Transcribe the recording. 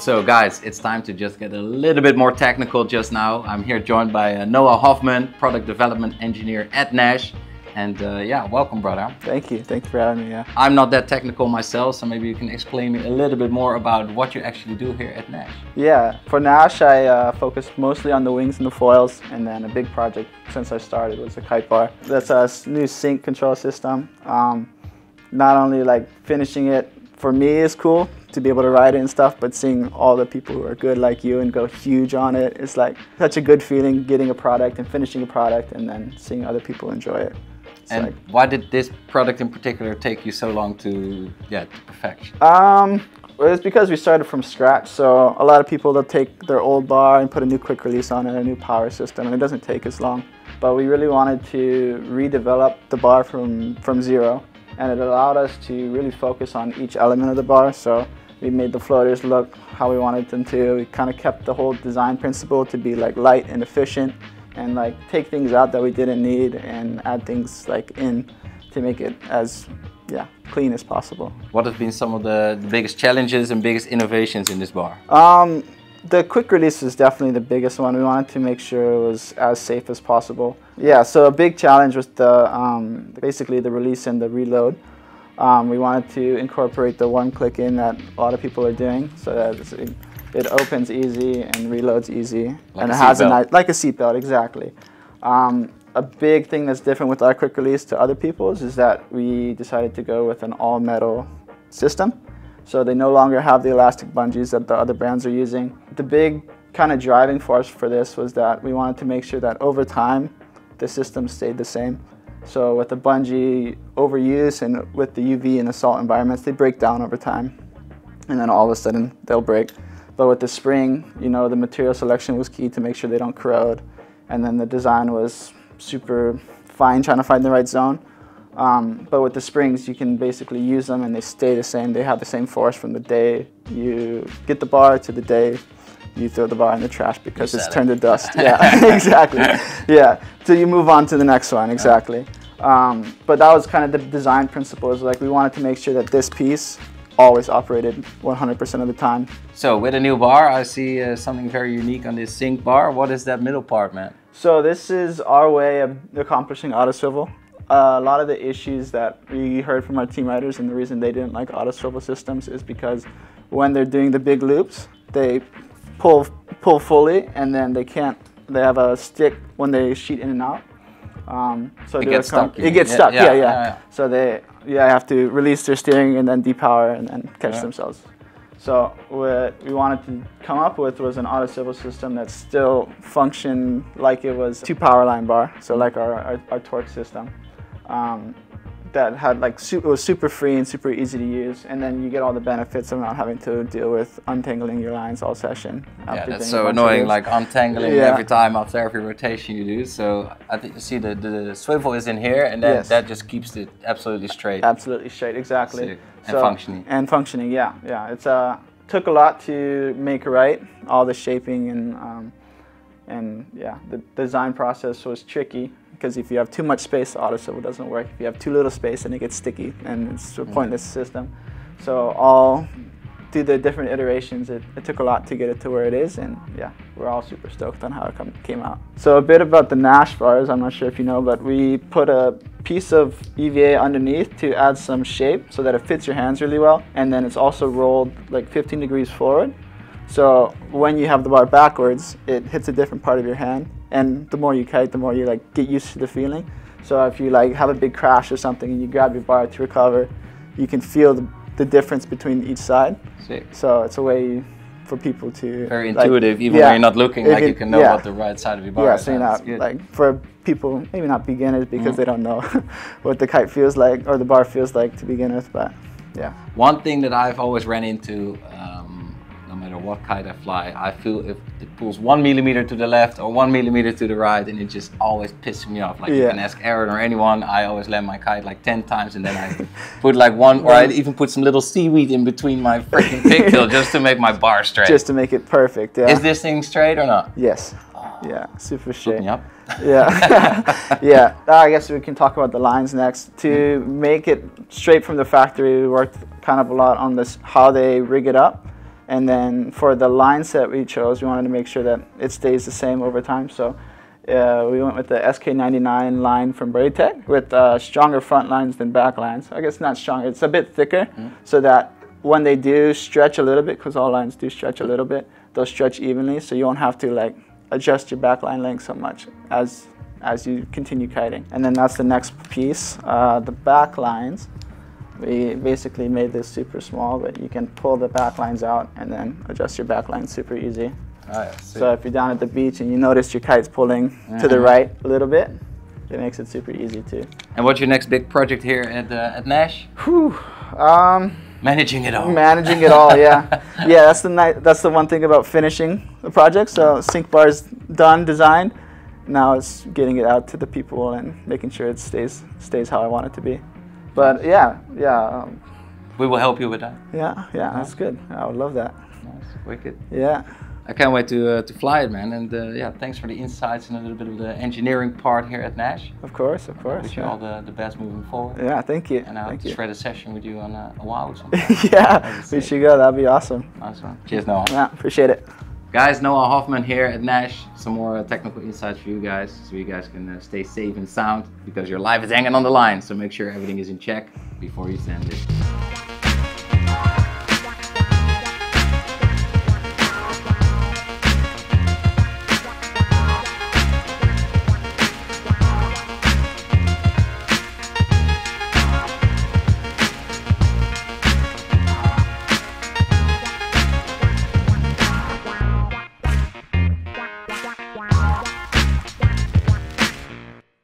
So guys, it's time to just get a little bit more technical just now. I'm here joined by uh, Noah Hofman, product development engineer at Naish. And uh, yeah, welcome brother. Thank you, thank you for having me, yeah. I'm not that technical myself, so maybe you can explain me a little bit more about what you actually do here at Naish. Yeah, for Naish I uh, focus mostly on the wings and the foils, and then a big project since I started was the kite bar. That's a new sync control system. Um, not only like finishing it for me is cool to be able to ride it and stuff, but seeing all the people who are good like you and go huge on it, it's like such a good feeling getting a product and finishing a product and then seeing other people enjoy it. It's and like, why did this product in particular take you so long to yeah to perfection? Um, well, it's because we started from scratch. So a lot of people they'll take their old bar and put a new quick release on it, a new power system, and it doesn't take as long. But we really wanted to redevelop the bar from from zero and it allowed us to really focus on each element of the bar. So we made the floaters look how we wanted them to. We kind of kept the whole design principle to be like light and efficient and like take things out that we didn't need and add things like in to make it as yeah clean as possible. What have been some of the, the biggest challenges and biggest innovations in this bar? Um, the quick release was definitely the biggest one. We wanted to make sure it was as safe as possible. Yeah, so a big challenge was the um, basically the release and the reload. Um, we wanted to incorporate the one-click in that a lot of people are doing, so that it, opens easy and reloads easy, like and it has a nice like a seatbelt exactly. Um, a big thing that's different with our quick release to other people's is that we decided to go with an all-metal system. So they no longer have the elastic bungees that the other brands are using. The big kind of driving force for this was that we wanted to make sure that over time the system stayed the same. So with the bungee overuse and with the UV and the salt environments, they break down over time. And then all of a sudden they'll break. But with the spring, you know, the material selection was key to make sure they don't corrode. And then the design was super fine, trying to find the right zone. Um, but with the springs, you can basically use them and they stay the same. They have the same force from the day you get the bar to the day you throw the bar in the trash because it's turned to dust. yeah, exactly. Yeah, so you move on to the next one, exactly. Um, but that was kind of the design principle. Is like we wanted to make sure that this piece always operated 100% of the time. So with a new bar, I see uh, something very unique on this SYNC bar. What is that middle part, man? So this is our way of accomplishing auto swivel. Uh, a lot of the issues that we heard from our team riders and the reason they didn't like auto swivel systems is because when they're doing the big loops, they pull pull fully and then they can't, they have a stick when they sheet in and out. Um, so it gets stuck. It gets yeah, stuck, yeah yeah, yeah, yeah, So they yeah have to release their steering and then depower and then catch themselves. So what we wanted to come up with was an auto swivel system that still functioned like it was two power line bar, so like our, our, our torque system um, that had like it was super free and super easy to use, and then you get all the benefits of not having to deal with untangling your lines all session. Yeah, that's so annoying, like untangling yeah. every time after every rotation you do. So I think you see the, the swivel is in here, and then yes. that just keeps it absolutely straight. Absolutely straight, exactly. Sick. And so, functioning. And functioning, yeah, yeah. It's uh took a lot to make right. All the shaping and um, and yeah, the design process was tricky because if you have too much space, auto swivel doesn't work. If you have too little space, then it gets sticky and it's a mm. pointless system. So all through the different iterations, it, it, took a lot to get it to where it is, and yeah, we're all super stoked on how it come, came out. So a bit about the Naish bars, I'm not sure if you know, but we put a piece of EVA underneath to add some shape so that it fits your hands really well, and then it's also rolled like 15 degrees forward. So when you have the bar backwards, it hits a different part of your hand, and the more you kite, the more you like get used to the feeling. So if you like have a big crash or something and you grab your bar to recover, you can feel the, the difference between each side. Sick. So it's a way for people to very like, intuitive, even yeah, when you're not looking, like you can know yeah. what the right side of your bar yeah, is. Yeah, so not like for people, maybe not beginners because mm they don't know what the kite feels like or the bar feels like to begin with, but yeah. One thing that I've always ran into. What kite I fly, I feel if it pulls one millimeter to the left or one millimeter to the right, and it just always pisses me off. Like yeah. you can ask Aaron or anyone, I always land my kite like 10 times and then I put like one, or I even put some little seaweed in between my freaking pigtail just to make my bar straight. Just to make it perfect, yeah. Is this thing straight or not? Yes. Oh. Yeah, super straight. up. yeah, yeah. I guess we can talk about the lines next. To hmm. make it straight from the factory, we worked kind of a lot on this how they rig it up And then for the line set we chose, we wanted to make sure that it stays the same over time. So uh, we went with the SK99 line from Braidtech with uh, stronger front lines than back lines. I guess not stronger, it's a bit thicker mm. so that when they do stretch a little bit, because all lines do stretch a little bit, they'll stretch evenly so you won't have to like adjust your back line length so much as as you continue kiting. And then that's the next piece, uh, the back lines. We basically made this super small, but you can pull the back lines out and then adjust your back line super easy. so if you're down at the beach and you notice your kite's pulling mm -hmm. to the mm-hmm. right a little bit, it makes it super easy too. And what's your next big project here at uh, at Naish? Whew. Um, managing it all. Managing it all, yeah, yeah. That's the. That's the one thing about finishing the project. So sync bar's done, designed now it's getting it out to the people and making sure it stays stays how I want it to be. But yeah, yeah. Um, we will help you with that. Yeah, yeah, that's good. I would love that. Nice, wicked. Yeah. I can't wait to uh, to fly it, man. And uh, yeah, thanks for the insights and a little bit of the engineering part here at Naish. Of course, of course. I wish you all the, the best moving forward. Yeah, thank you. And I'll thank shred a session with you on uh, a while or something. yeah, we should go. That'd be awesome. One. Cheers, Noah. Yeah, appreciate it. Guys, Noah Hofman here at Naish. Some more technical insights for you guys so you guys can uh, stay safe and sound because your life is hanging on the line. So make sure everything is in check before you send it.